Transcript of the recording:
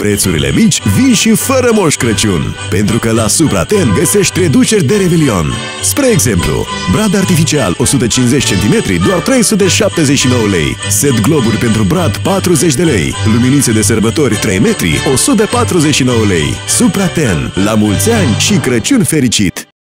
Prețurile mici vin și fără Moș Crăciun, pentru că la Supraten găsești reduceri de Revelion. Spre exemplu, brad artificial 150 cm doar 379 lei, set globuri pentru brad 40 de lei, luminițe de sărbători 3 metri 149 lei. Supraten, la mulți ani și Crăciun fericit!